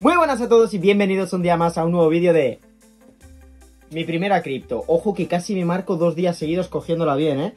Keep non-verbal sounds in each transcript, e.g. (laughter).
Muy buenas a todos y bienvenidos un día más a un nuevo vídeo de mi primera cripto. Ojo que casi me marco dos días seguidos cogiéndola bien, ¿eh?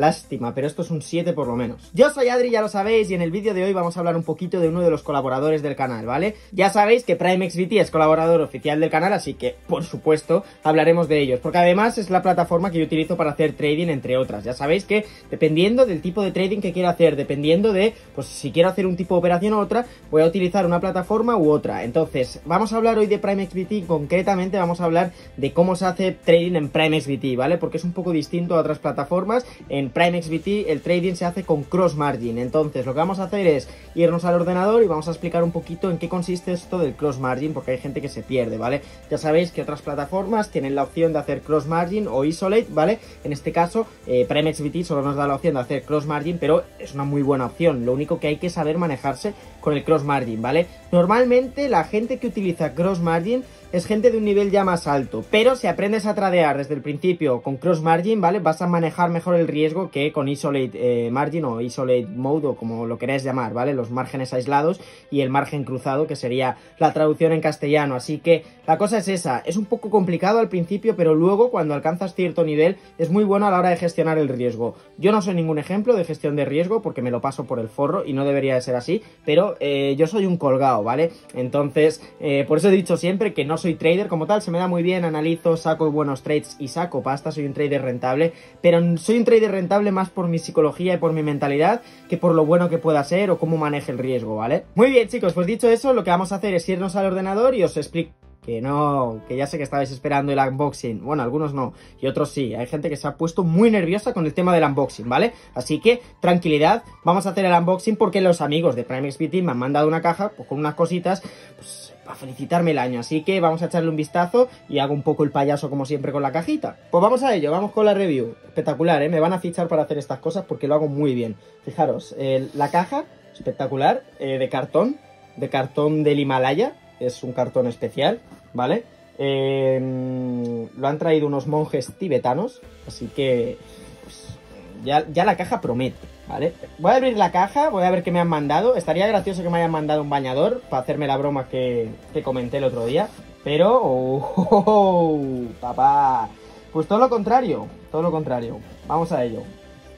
Lástima, pero esto es un 7 por lo menos. Yo soy Adri, ya lo sabéis, y en el vídeo de hoy vamos a hablar un poquito de uno de los colaboradores del canal, ¿vale? Ya sabéis que PrimeXVT es colaborador oficial del canal, así que, por supuesto, hablaremos de ellos, porque además es la plataforma que yo utilizo para hacer trading, entre otras. Ya sabéis que, dependiendo del tipo de trading que quiero hacer, dependiendo de, pues, si quiero hacer un tipo de operación u otra, voy a utilizar una plataforma u otra. Entonces, vamos a hablar hoy de PrimeXVT, concretamente vamos a hablar de cómo se hace trading en PrimeXVT, ¿vale? Porque es un poco distinto a otras plataformas. En PrimeXVT el trading se hace con cross margin. Entonces lo que vamos a hacer es irnos al ordenador y vamos a explicar un poquito en qué consiste esto del cross margin porque hay gente que se pierde, ¿vale? Ya sabéis que otras plataformas tienen la opción de hacer cross margin o isolate, ¿vale? En este caso eh, PrimeXVT solo nos da la opción de hacer cross margin, pero es una muy buena opción. Lo único que hay que saber manejarse con el cross margin, ¿vale? Normalmente la gente que utiliza cross margin es gente de un nivel ya más alto. Pero si aprendes a tradear desde el principio con cross margin, ¿vale? Vas a manejar mejor el riesgo que con isolate eh, margin o isolate mode o como lo queráis llamar, ¿vale? Los márgenes aislados y el margen cruzado, que sería la traducción en castellano. Así que la cosa es esa. Es un poco complicado al principio, pero luego cuando alcanzas cierto nivel es muy bueno a la hora de gestionar el riesgo. Yo no soy ningún ejemplo de gestión de riesgo porque me lo paso por el forro y no debería de ser así, pero eh, yo soy un colgado, ¿vale? Entonces, eh, por eso he dicho siempre que no soy trader como tal, se me da muy bien, analizo, saco buenos trades y saco pasta, soy un trader rentable, pero soy un trader rentable más por mi psicología y por mi mentalidad que por lo bueno que pueda ser o cómo maneje el riesgo, ¿vale? Muy bien chicos, pues dicho eso, lo que vamos a hacer es irnos al ordenador y os explico que no, que ya sé que estabais esperando el unboxing. Bueno, algunos no, y otros sí. Hay gente que se ha puesto muy nerviosa con el tema del unboxing, ¿vale? Así que, tranquilidad, vamos a hacer el unboxing porque los amigos de PrimeXVT me han mandado una caja pues, con unas cositas, pues, felicitarme el año. Así que vamos a echarle un vistazo y hago un poco el payaso como siempre con la cajita. Pues vamos a ello, vamos con la review. Espectacular, ¿eh? Me van a fichar para hacer estas cosas porque lo hago muy bien. Fijaros, la caja, espectacular, eh, de cartón, de cartón del Himalaya es un cartón especial, ¿vale? Eh, lo han traído unos monjes tibetanos, así que pues, ya, ya, la caja promete, ¿vale? Voy a abrir la caja, voy a ver qué me han mandado. Estaría gracioso que me hayan mandado un bañador para hacerme la broma que, comenté el otro día. Pero, oh, (laughs) papá, pues todo lo contrario, todo lo contrario. Vamos a ello.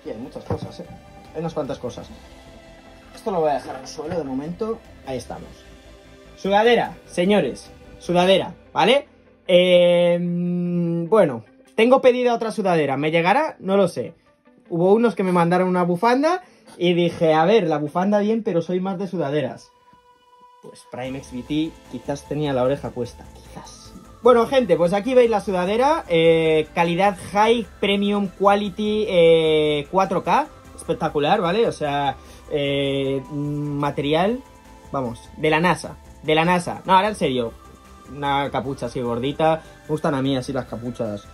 Y hay muchas cosas, ¿eh? Hay unas cuantas cosas. Esto lo voy a dejar al suelo de momento. Ahí estamos. Sudadera, señores, sudadera, ¿vale? Eh, bueno, tengo pedida otra sudadera, ¿me llegará? No lo sé. Hubo unos que me mandaron una bufanda y dije, a ver, la bufanda bien, pero soy más de sudaderas. Pues Prime XVT quizás tenía la oreja puesta, quizás. Bueno, gente, pues aquí veis la sudadera, eh, calidad high, premium quality, eh, 4K, espectacular, ¿vale? O sea, eh, material, vamos, de la NASA, de la NASA. No, ahora en serio. Una capucha así gordita. Me gustan a mí así las capuchas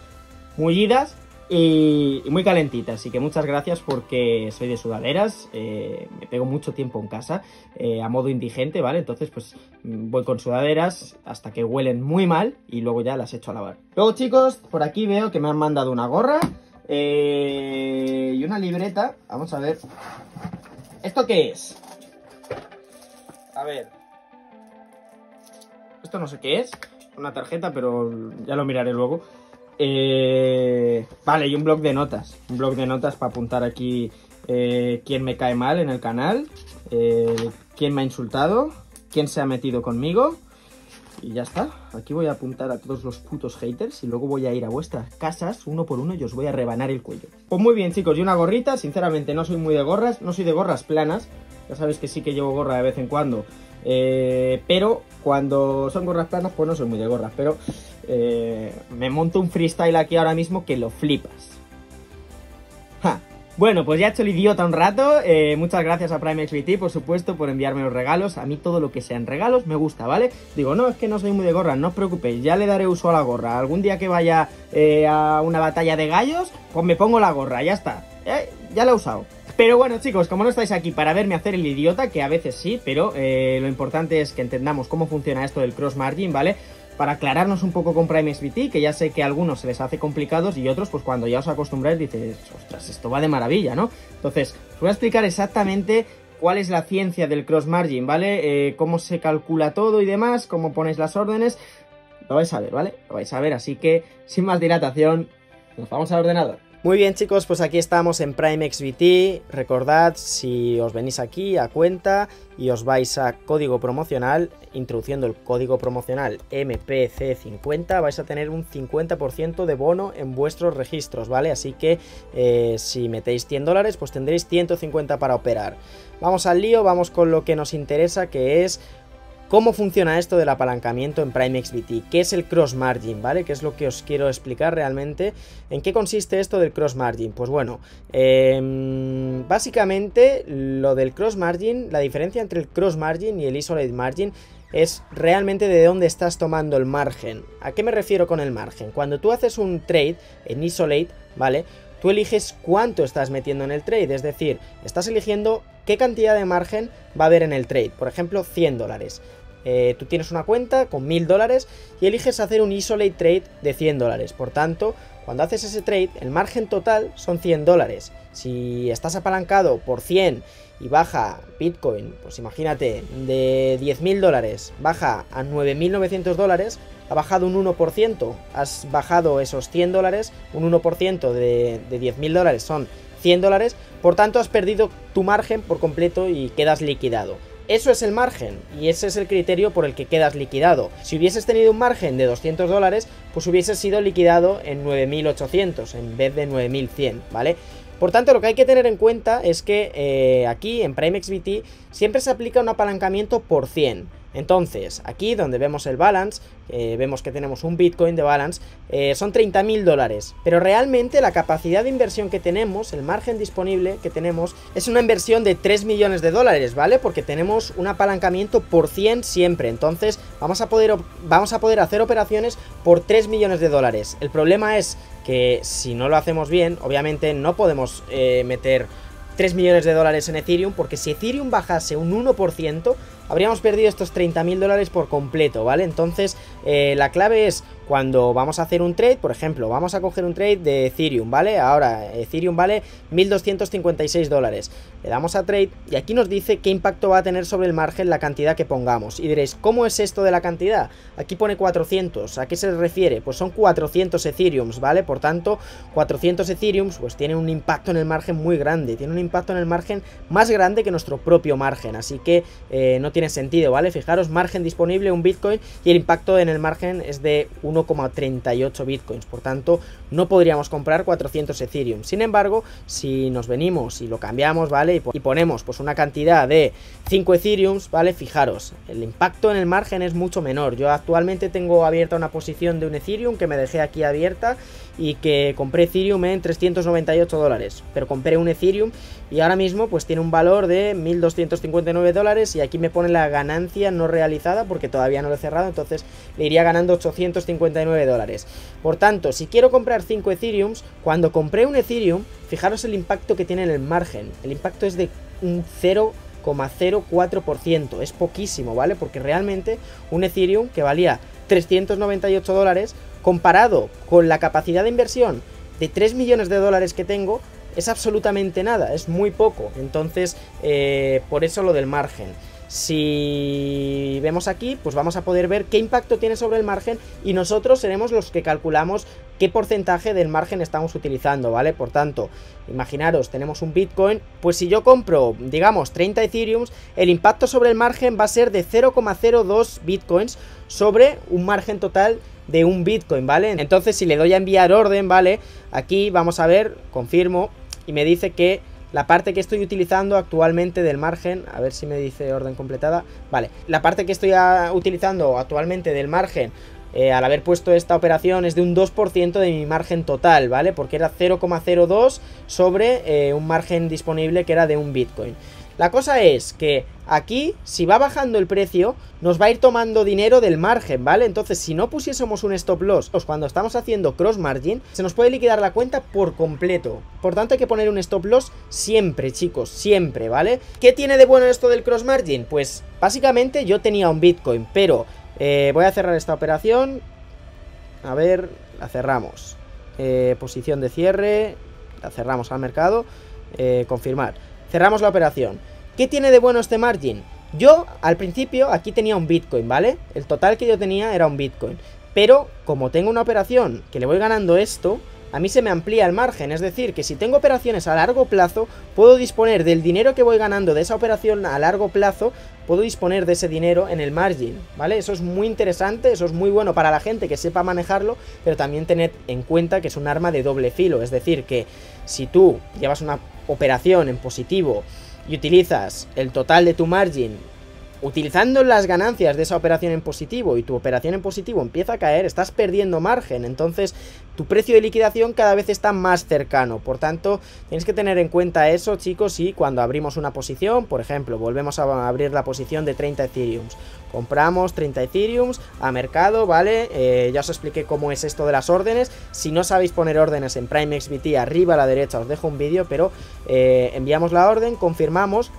mullidas y, muy calentitas. Así que muchas gracias porque soy de sudaderas. Eh, me pego mucho tiempo en casa eh, a modo indigente, ¿vale? Entonces, pues voy con sudaderas hasta que huelen muy mal y luego ya las echo a lavar. Luego, chicos, por aquí veo que me han mandado una gorra eh, y una libreta. Vamos a ver. ¿Esto qué es? A ver, esto no sé qué es. Una tarjeta, pero ya lo miraré luego. Eh, vale, y un blog de notas. Un blog de notas para apuntar aquí eh, quién me cae mal en el canal, eh, quién me ha insultado, quién se ha metido conmigo. Y ya está. Aquí voy a apuntar a todos los putos haters y luego voy a ir a vuestras casas uno por uno y os voy a rebanar el cuello. Pues muy bien, chicos, y una gorrita. Sinceramente, no soy muy de gorras. No soy de gorras planas. Ya sabéis que sí que llevo gorra de vez en cuando. Eh, pero cuando son gorras planas, pues no soy muy de gorras. Pero eh, me monto un freestyle aquí ahora mismo que lo flipas. Bueno, pues ya he hecho el idiota un rato. Eh, muchas gracias a Prime XBT, por supuesto, por enviarme los regalos. A mí todo lo que sean regalos me gusta, ¿vale? Digo, no, es que no soy muy de gorra, no os preocupéis, ya le daré uso a la gorra. Algún día que vaya a una batalla de gallos, pues me pongo la gorra, ya está. ya la he usado. Pero bueno, chicos, como no estáis aquí para verme hacer el idiota, que a veces sí, pero eh, lo importante es que entendamos cómo funciona esto del cross margin, ¿vale? Para aclararnos un poco con Prime SBT, que ya sé que a algunos se les hace complicados y otros, pues cuando ya os acostumbráis, dices, ostras, esto va de maravilla, ¿no? Entonces, os voy a explicar exactamente cuál es la ciencia del cross margin, ¿vale? Eh, cómo se calcula todo y demás, cómo pones las órdenes, lo vais a ver, ¿vale? Lo vais a ver, así que sin más dilatación, nos vamos al ordenador. Muy bien chicos, pues aquí estamos en Prime XBT. Recordad, si os venís aquí a cuenta y os vais a código promocional, introduciendo el código promocional MPC50, vais a tener un 50% de bono en vuestros registros, ¿vale? Así que eh, si metéis 100 dólares, pues tendréis 150 para operar. Vamos al lío, vamos con lo que nos interesa, que es ¿Cómo funciona esto del apalancamiento en Prime XBT? ¿Qué es el cross margin? ¿Vale? ¿Qué es lo que os quiero explicar realmente? ¿En qué consiste esto del cross margin? Pues bueno, em, básicamente lo del cross margin, la diferencia entre el cross margin y el isolate margin es realmente de dónde estás tomando el margen. ¿A qué me refiero con el margen? Cuando tú haces un trade en isolate, ¿vale? Tú eliges cuánto estás metiendo en el trade, es decir, estás eligiendo qué cantidad de margen va a haber en el trade. Por ejemplo, 100 dólares. Eh, tú tienes una cuenta con 1000 dólares y eliges hacer un isolate trade de 100 dólares. Por tanto, cuando haces ese trade, el margen total son 100 dólares. Si estás apalancado por 100 y baja Bitcoin, pues imagínate, de 10.000 dólares baja a 9.900 dólares, ha bajado un 1%. Has bajado esos 100 dólares, un 1% de, de 10.000 dólares son 100 dólares, por tanto has perdido tu margen por completo y quedas liquidado. Eso es el margen y ese es el criterio por el que quedas liquidado. Si hubieses tenido un margen de 200 dólares, pues hubieses sido liquidado en 9.800 en vez de 9.100, ¿vale? Por tanto, lo que hay que tener en cuenta es que eh, aquí en Prime XBT siempre se aplica un apalancamiento por 100. Entonces, aquí donde vemos el balance, eh, vemos que tenemos un Bitcoin de balance, eh, son 30.000 dólares. Pero realmente la capacidad de inversión que tenemos, el margen disponible que tenemos, es una inversión de 3 millones de dólares, ¿vale? Porque tenemos un apalancamiento por 100 siempre. Entonces, vamos a poder, vamos a poder hacer operaciones por 3 millones de dólares. El problema es que si no lo hacemos bien, obviamente no podemos eh, meter 3 millones de dólares en Ethereum, porque si Ethereum bajase un 1%, habríamos perdido estos 30.000 dólares por completo, ¿vale? Entonces, eh, la clave es cuando vamos a hacer un trade, por ejemplo, vamos a coger un trade de Ethereum, ¿vale? Ahora, Ethereum vale 1.256 dólares. Le damos a trade y aquí nos dice qué impacto va a tener sobre el margen la cantidad que pongamos. Y diréis, ¿cómo es esto de la cantidad? Aquí pone 400, ¿a qué se refiere? Pues son 400 Ethereums, ¿vale? Por tanto, 400 Ethereums pues tienen un impacto en el margen muy grande, tiene un impacto en el margen más grande que nuestro propio margen, así que eh, no tiene sentido, ¿vale? Fijaros, margen disponible, un Bitcoin, y el impacto en el margen es de 1,38 Bitcoins, por tanto, no podríamos comprar 400 Ethereum. Sin embargo, si nos venimos y lo cambiamos, ¿vale? Y, ponemos pues una cantidad de 5 Ethereums, ¿vale? Fijaros, el impacto en el margen es mucho menor. Yo actualmente tengo abierta una posición de un Ethereum que me dejé aquí abierta y que compré Ethereum en 398 dólares, pero compré un Ethereum y ahora mismo pues tiene un valor de 1259 dólares y aquí me pone la ganancia no realizada porque todavía no lo he cerrado, entonces le iría ganando 859 dólares. Por tanto, si quiero comprar 5 Ethereums, cuando compré un Ethereum, fijaros el impacto que tiene en el margen, el impacto es de un 0,04%, es poquísimo, ¿vale? Porque realmente un Ethereum que valía 398 dólares, comparado con la capacidad de inversión de 3 millones de dólares que tengo, es absolutamente nada, es muy poco. Entonces, eh, por eso lo del margen. Si vemos aquí, pues vamos a poder ver qué impacto tiene sobre el margen y nosotros seremos los que calculamos qué porcentaje del margen estamos utilizando, ¿vale? Por tanto, imaginaros, tenemos un Bitcoin, pues si yo compro, digamos, 30 Ethereums, el impacto sobre el margen va a ser de 0,02 Bitcoins sobre un margen total de un Bitcoin, ¿vale? Entonces, si le doy a enviar orden, ¿vale? Aquí vamos a ver, confirmo, y me dice que la parte que estoy utilizando actualmente del margen, a ver si me dice orden completada, vale, la parte que estoy utilizando actualmente del margen eh, al haber puesto esta operación es de un 2% de mi margen total, ¿vale? Porque era 0,02 sobre eh, un margen disponible que era de un Bitcoin. La cosa es que aquí, si va bajando el precio, nos va a ir tomando dinero del margen, ¿vale? Entonces, si no pusiésemos un stop loss pues cuando estamos haciendo cross margin, se nos puede liquidar la cuenta por completo. Por tanto, hay que poner un stop loss siempre, chicos, siempre, ¿vale? ¿Qué tiene de bueno esto del cross margin? Pues, básicamente, yo tenía un Bitcoin, pero eh, voy a cerrar esta operación. A ver, la cerramos. Eh, posición de cierre, la cerramos al mercado. Eh, confirmar. Cerramos la operación. ¿Qué tiene de bueno este margin? Yo, al principio, aquí tenía un Bitcoin, ¿vale? El total que yo tenía era un Bitcoin. Pero, como tengo una operación que le voy ganando esto, a mí se me amplía el margen, es decir, que si tengo operaciones a largo plazo, puedo disponer del dinero que voy ganando de esa operación a largo plazo, puedo disponer de ese dinero en el margin, ¿vale? Eso es muy interesante, eso es muy bueno para la gente que sepa manejarlo, pero también tened en cuenta que es un arma de doble filo, es decir, que si tú llevas una operación en positivo y utilizas el total de tu margin utilizando las ganancias de esa operación en positivo y tu operación en positivo empieza a caer, estás perdiendo margen, entonces tu precio de liquidación cada vez está más cercano, por tanto tienes que tener en cuenta eso chicos y cuando abrimos una posición, por ejemplo, volvemos a abrir la posición de 30 Ethereum, compramos 30 Ethereum a mercado, ¿vale? Eh, ya os expliqué cómo es esto de las órdenes, si no sabéis poner órdenes en PrimeXBT arriba a la derecha os dejo un vídeo, pero eh, enviamos la orden, confirmamos,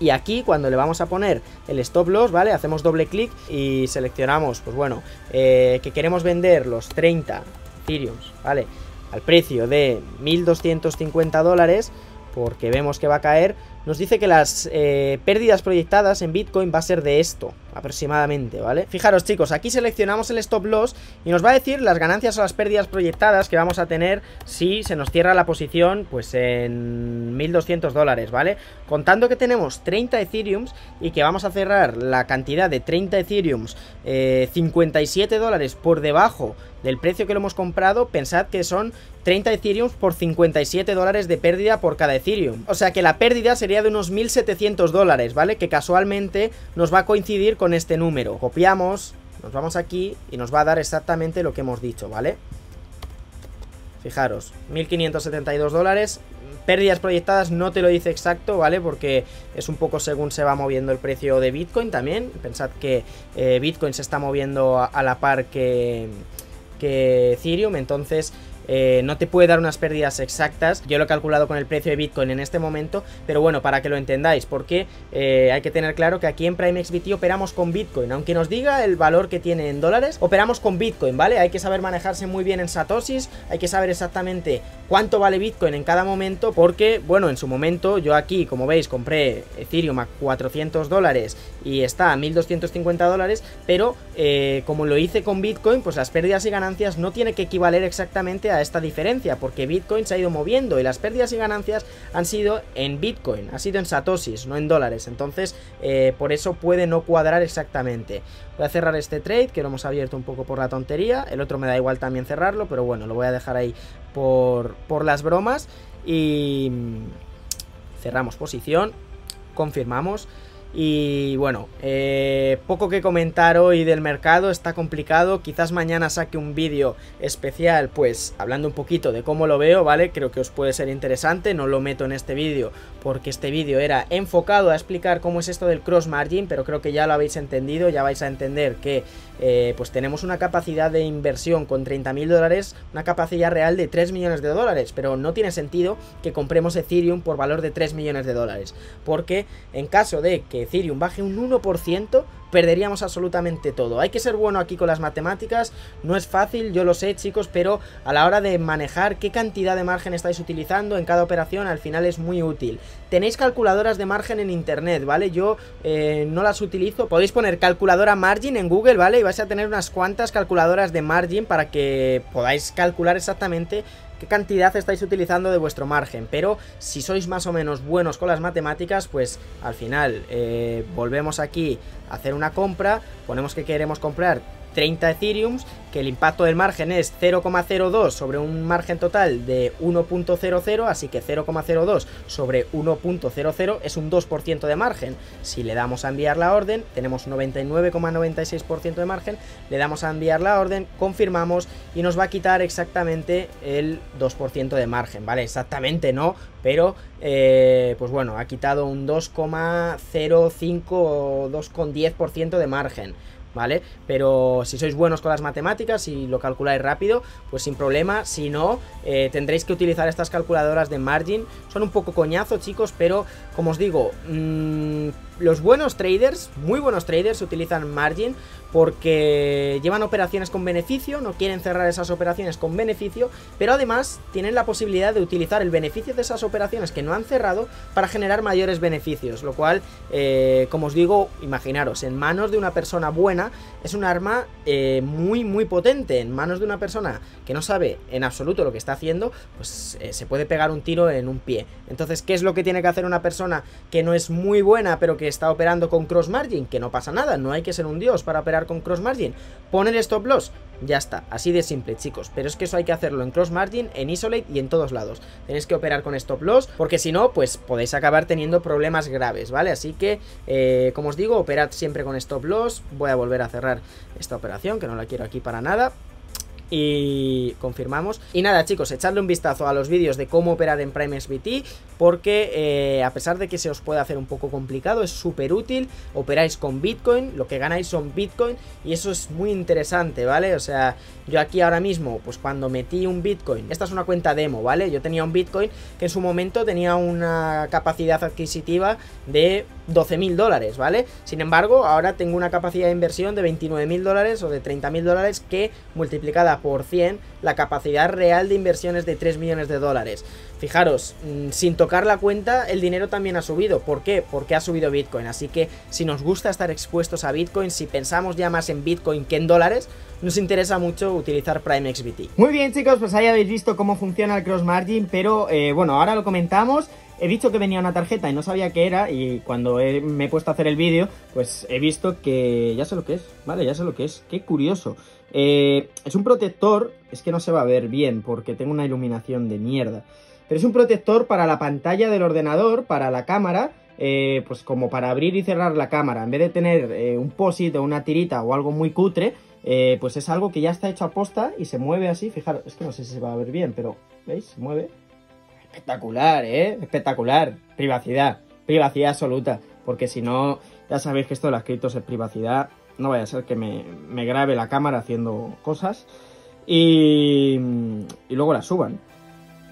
y aquí cuando le vamos a poner el stop loss, ¿vale? Hacemos doble clic y seleccionamos, pues bueno, eh, que queremos vender los 30 Ethereum, ¿vale? Al precio de 1250 dólares, porque vemos que va a caer, nos dice que las eh, pérdidas proyectadas en Bitcoin va a ser de esto, aproximadamente, ¿vale? Fijaros chicos, aquí seleccionamos el stop loss y nos va a decir las ganancias o las pérdidas proyectadas que vamos a tener si se nos cierra la posición pues en 1200 dólares, ¿vale? Contando que tenemos 30 Ethereum y que vamos a cerrar la cantidad de 30 Ethereum 57 eh, dólares por debajo del precio que lo hemos comprado, pensad que son 30 Ethereum por 57 dólares de pérdida por cada Ethereum. O sea que la pérdida sería de unos 1700 dólares, ¿vale? Que casualmente nos va a coincidir con este número. Copiamos, nos vamos aquí y nos va a dar exactamente lo que hemos dicho, ¿vale? Fijaros, 1572 dólares. Pérdidas proyectadas no te lo dice exacto, ¿vale? Porque es un poco según se va moviendo el precio de Bitcoin también. Pensad que eh, Bitcoin se está moviendo a, la par que, que Ethereum, entonces eh, no te puede dar unas pérdidas exactas. Yo lo he calculado con el precio de Bitcoin en este momento, pero bueno, para que lo entendáis, porque eh, hay que tener claro que aquí en PrimeXBT operamos con Bitcoin. Aunque nos diga el valor que tiene en dólares, operamos con Bitcoin, ¿vale? Hay que saber manejarse muy bien en Satoshis, hay que saber exactamente cuánto vale Bitcoin en cada momento, porque, bueno, en su momento yo aquí, como veis, compré Ethereum a 400 dólares y está a 1250 dólares, pero eh, como lo hice con Bitcoin, pues las pérdidas y ganancias no tiene que equivaler exactamente a esta diferencia, porque Bitcoin se ha ido moviendo y las pérdidas y ganancias han sido en Bitcoin, ha sido en satoshis, no en dólares, entonces eh, por eso puede no cuadrar exactamente. Voy a cerrar este trade, que lo hemos abierto un poco por la tontería, el otro me da igual también cerrarlo, pero bueno, lo voy a dejar ahí por, por las bromas y mm, cerramos posición, confirmamos. Y bueno, eh, poco que comentar hoy del mercado, está complicado, quizás mañana saque un vídeo especial pues hablando un poquito de cómo lo veo, ¿vale? Creo que os puede ser interesante, no lo meto en este vídeo porque este vídeo era enfocado a explicar cómo es esto del cross margin, pero creo que ya lo habéis entendido, ya vais a entender que eh, pues tenemos una capacidad de inversión con 30.000 dólares, una capacidad real de 3 millones de dólares, pero no tiene sentido que compremos Ethereum por valor de 3 millones de dólares, porque en caso de que Ethereum baje un 1%, perderíamos absolutamente todo. Hay que ser bueno aquí con las matemáticas, no es fácil, yo lo sé chicos, pero a la hora de manejar qué cantidad de margen estáis utilizando en cada operación al final es muy útil. Tenéis calculadoras de margen en internet, ¿vale? Yo eh, no las utilizo, podéis poner calculadora margin en Google, ¿vale? Y vais a tener unas cuantas calculadoras de margin para que podáis calcular exactamente qué cantidad estáis utilizando de vuestro margen. Pero si sois más o menos buenos con las matemáticas, pues al final eh, volvemos aquí a hacer una compra, ponemos que queremos comprar 30 Ethereum, que el impacto del margen es 0,02 sobre un margen total de 1.00, así que 0,02 sobre 1.00 es un 2% de margen. Si le damos a enviar la orden, tenemos 99,96% de margen, le damos a enviar la orden, confirmamos y nos va a quitar exactamente el 2% de margen, ¿vale? Exactamente no, pero eh, pues bueno, ha quitado un 2,05 o 2,10% de margen. ¿Vale? Pero si sois buenos con las matemáticas y lo calculáis rápido, pues sin problema. Si no, eh, tendréis que utilizar estas calculadoras de margin. Son un poco coñazo, chicos, pero como os digo, mmm, los buenos traders, muy buenos traders, utilizan margin porque llevan operaciones con beneficio, no quieren cerrar esas operaciones con beneficio, pero además tienen la posibilidad de utilizar el beneficio de esas operaciones que no han cerrado para generar mayores beneficios, lo cual, eh, como os digo, imaginaros, en manos de una persona buena es un arma eh, muy, muy potente, en manos de una persona que no sabe en absoluto lo que está haciendo, pues eh, se puede pegar un tiro en un pie. Entonces, ¿qué es lo que tiene que hacer una persona que no es muy buena, pero que está operando con cross margin? Que no pasa nada, no hay que ser un dios para operar con cross margin. Poner stop loss, ya está, así de simple, chicos. Pero es que eso hay que hacerlo en cross margin, en isolate y en todos lados. Tenéis que operar con stop loss, porque si no, pues podéis acabar teniendo problemas graves, ¿vale? Así que, eh, como os digo, operad siempre con stop loss. Voy a volver a cerrar esta operación, que no la quiero aquí para nada y confirmamos. Y nada chicos, echadle un vistazo a los vídeos de cómo operar en Prime SBT porque eh, a pesar de que se os puede hacer un poco complicado, es súper útil, operáis con Bitcoin, lo que ganáis son Bitcoin y eso es muy interesante, ¿vale? O sea, yo aquí ahora mismo, pues cuando metí un Bitcoin, esta es una cuenta demo, ¿vale? Yo tenía un Bitcoin que en su momento tenía una capacidad adquisitiva de 12 mil dólares, ¿vale? Sin embargo, ahora tengo una capacidad de inversión de 29 mil dólares o de 30 mil dólares que multiplicada por 100 la capacidad real de inversión es de 3 millones de dólares. Fijaros, mm, sin tocar la cuenta, el dinero también ha subido. ¿Por qué? Porque ha subido Bitcoin. Así que si nos gusta estar expuestos a Bitcoin, si pensamos ya más en Bitcoin que en dólares, nos interesa mucho utilizar Prime XBT. Muy bien chicos, pues ahí habéis visto cómo funciona el cross margin, pero eh, bueno, ahora lo comentamos. He dicho que venía una tarjeta y no sabía qué era y cuando me he puesto a hacer el vídeo, pues he visto que ya sé lo que es, ¿vale? Ya sé lo que es. Qué curioso. Eh, es un protector, es que no se va a ver bien porque tengo una iluminación de mierda. Pero es un protector para la pantalla del ordenador, para la cámara, eh, pues como para abrir y cerrar la cámara. En vez de tener eh, un posit o una tirita o algo muy cutre, pues es algo que ya está hecho a posta y se mueve así. Fijaros, es que no sé si se va a ver bien, pero ¿veis? Se mueve. Espectacular, ¿eh? Espectacular. Privacidad. Privacidad absoluta. Porque si no, ya sabéis que esto de las criptos es privacidad. No vaya a ser que me, me grabe la cámara haciendo cosas. Y, y luego la suban.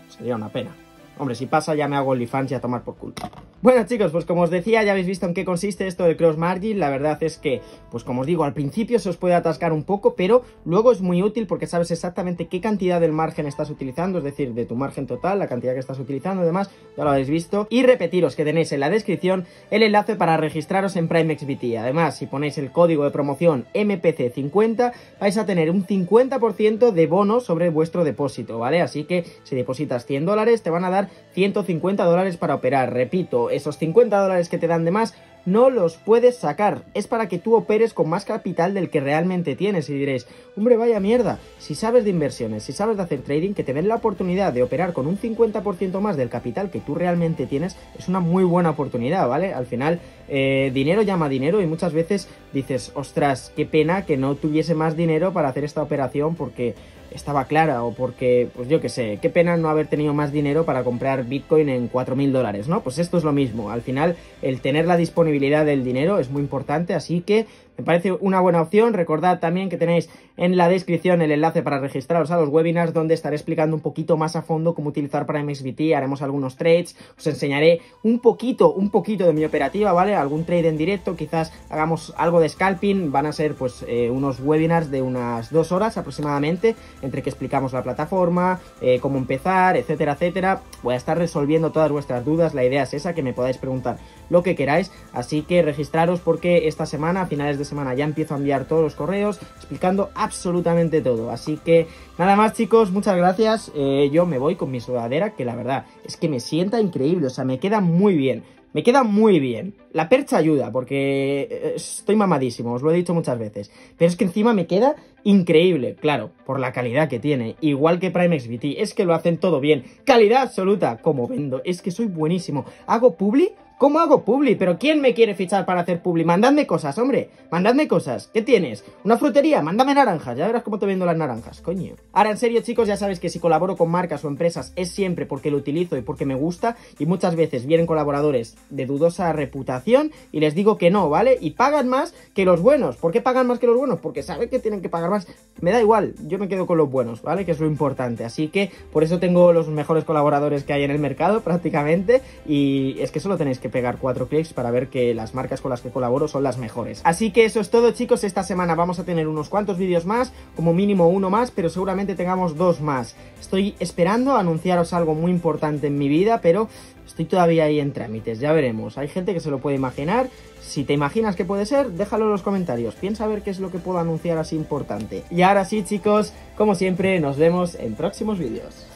Sería una pena. Hombre, si pasa ya me hago OnlyFans y a tomar por culpa. Bueno chicos, pues como os decía, ya habéis visto en qué consiste esto del cross margin. La verdad es que, pues como os digo, al principio se os puede atascar un poco, pero luego es muy útil porque sabes exactamente qué cantidad del margen estás utilizando, es decir, de tu margen total, la cantidad que estás utilizando y demás, ya lo habéis visto. Y repetiros que tenéis en la descripción el enlace para registraros en PrimeXBT. Además, si ponéis el código de promoción MPC50, vais a tener un 50% de bono sobre vuestro depósito, ¿vale? Así que si depositas 100 dólares, te van a dar 150 dólares para operar. Repito, esos 50 dólares que te dan de más no los puedes sacar. Es para que tú operes con más capital del que realmente tienes. Y diréis, hombre, vaya mierda. Si sabes de inversiones, si sabes de hacer trading, que te den la oportunidad de operar con un 50% más del capital que tú realmente tienes, es una muy buena oportunidad, ¿vale? Al final, eh, dinero llama dinero y muchas veces dices, ostras, qué pena que no tuviese más dinero para hacer esta operación porque estaba clara o porque, pues yo qué sé, qué pena no haber tenido más dinero para comprar Bitcoin en 4.000 dólares, ¿no? Pues esto es lo mismo. Al final, el tener la disponibilidad del dinero es muy importante, así que me parece una buena opción. Recordad también que tenéis en la descripción el enlace para registraros a los webinars donde estaré explicando un poquito más a fondo cómo utilizar Prime XBT, haremos algunos trades, os enseñaré un poquito, un poquito de mi operativa, ¿vale? Algún trade en directo, quizás hagamos algo de scalping, van a ser pues eh, unos webinars de unas dos horas aproximadamente, entre que explicamos la plataforma, eh, cómo empezar, etcétera, etcétera. Voy a estar resolviendo todas vuestras dudas, la idea es esa, que me podáis preguntar lo que queráis, así que registraros porque esta semana, a finales de semana ya empiezo a enviar todos los correos explicando absolutamente todo. Así que nada más chicos, muchas gracias. Eh, yo me voy con mi sudadera que la verdad es que me sienta increíble, o sea, me queda muy bien. Me queda muy bien. La percha ayuda porque eh, estoy mamadísimo, os lo he dicho muchas veces. Pero es que encima me queda increíble, claro, por la calidad que tiene. Igual que Prime XBT, es que lo hacen todo bien. Calidad absoluta, como vendo, es que soy buenísimo. Hago publi ¿Cómo hago publi? ¿Pero quién me quiere fichar para hacer publi? Mandadme cosas, hombre. Mandadme cosas. ¿Qué tienes? ¿Una frutería? Mándame naranjas. Ya verás cómo te vendo las naranjas, coño. Ahora, en serio, chicos, ya sabéis que si colaboro con marcas o empresas es siempre porque lo utilizo y porque me gusta. Y muchas veces vienen colaboradores de dudosa reputación y les digo que no, ¿vale? Y pagan más que los buenos. ¿Por qué pagan más que los buenos? Porque saben que tienen que pagar más. Me da igual, yo me quedo con los buenos, ¿vale? Que es lo importante. Así que por eso tengo los mejores colaboradores que hay en el mercado prácticamente. Y es que solo tenéis que pegar cuatro clics para ver que las marcas con las que colaboro son las mejores. Así que eso es todo chicos, esta semana vamos a tener unos cuantos vídeos más, como mínimo uno más, pero seguramente tengamos dos más. Estoy esperando anunciaros algo muy importante en mi vida, pero estoy todavía ahí en trámites, ya veremos. Hay gente que se lo puede imaginar, si te imaginas que puede ser, déjalo en los comentarios, piensa a ver qué es lo que puedo anunciar así importante. Y ahora sí chicos, como siempre, nos vemos en próximos vídeos.